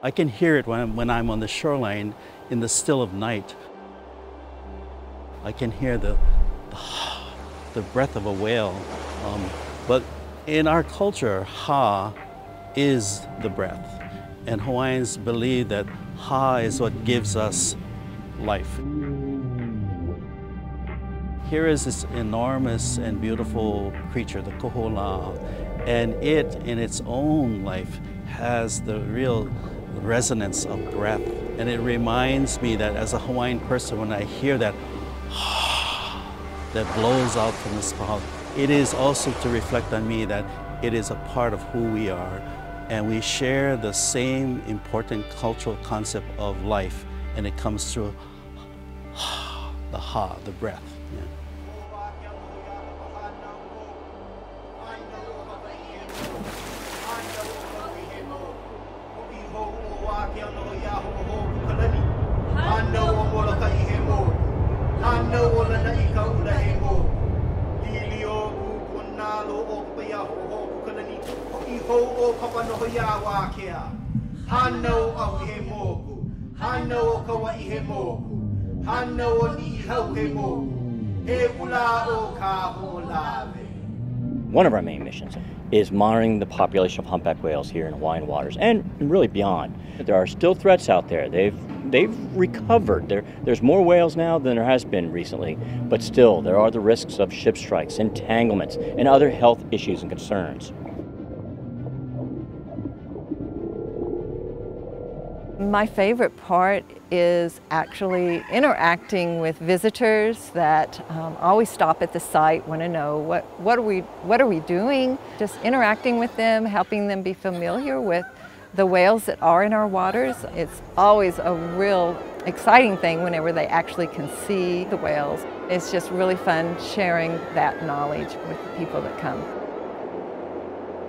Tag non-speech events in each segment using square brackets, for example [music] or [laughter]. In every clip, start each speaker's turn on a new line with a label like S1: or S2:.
S1: I can hear it when I'm, when I'm on the shoreline in the still of night. I can hear the, the, [sighs] the breath of a whale. Um, but in our culture, ha is the breath. And Hawaiians believe that ha is what gives us life. Here is this enormous and beautiful creature, the kohola, and it in its own life has the real resonance of breath. And it reminds me that as a Hawaiian person, when I hear that [sighs] that blows out from the spout, it is also to reflect on me that it is a part of who we are. And we share the same important cultural concept of life, and it comes through [sighs] the ha, the breath. Yeah.
S2: O wā kea. He mōku. O kawa i he mōku. O ni hau he mōku. He ula o ka ho lawe.
S3: One of our main missions is monitoring the population of humpback whales here in Hawaiian waters and really beyond. There are still threats out there. They've they've recovered. There, there's more whales now than there has been recently, but still there are the risks of ship strikes, entanglements, and other health issues and concerns.
S4: My favorite part is actually interacting with visitors that um, always stop at the site, want to know what, what, are we, what are we doing, just interacting with them, helping them be familiar with the whales that are in our waters. It's always a real exciting thing whenever they actually can see the whales. It's just really fun sharing that knowledge with the people that come.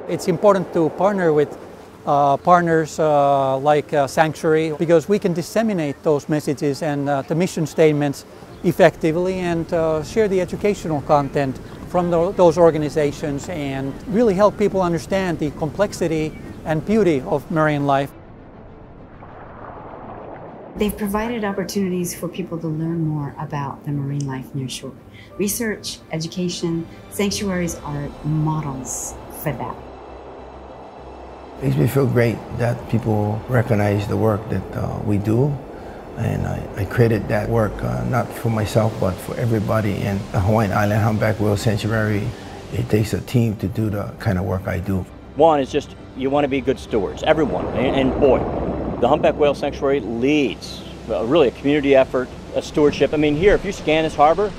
S5: It's important to partner with uh, partners uh, like uh, Sanctuary because we can disseminate those messages and uh, the mission statements effectively and uh, share the educational content from the, those organizations and really help people understand the complexity and beauty of marine life.
S6: They've provided opportunities for people to learn more about the marine life near shore. Research, education, sanctuaries are models for that.
S7: Makes me feel great that people recognize the work that uh, we do. And I, I created that work uh, not for myself, but for everybody in the Hawaiian Island Humpback Whale Sanctuary. It takes a team to do the kind of work I do.
S3: One is just you want to be good stewards, everyone. And, and boy, the Humpback Whale Sanctuary leads uh, really a community effort, a stewardship. I mean, here, if you scan this harbor,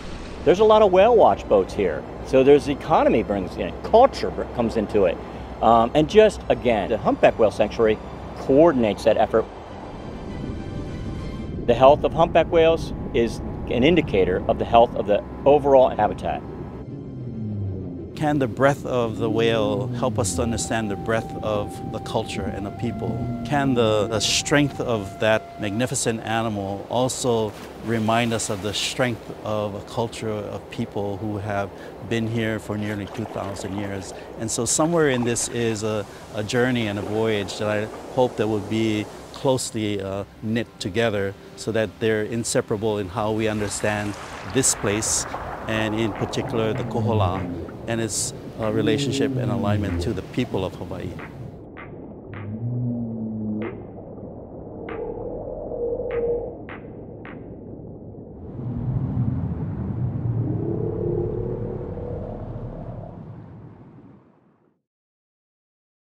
S3: there's a lot of whale watch boats here. So there's economy brings in, culture comes into it. Um, and just again, the Humpback Whale Sanctuary coordinates that effort. The health of humpback whales is an indicator of the health of the overall habitat.
S1: Can the breath of the whale help us to understand the breath of the culture and the people? Can the, the strength of that magnificent animal also remind us of the strength of a culture of people who have been here for nearly 2,000 years? And so somewhere in this is a, a journey and a voyage that I hope that will be closely uh, knit together so that they're inseparable in how we understand this place and in particular the kohola and its uh, relationship and alignment to the people of Hawaii.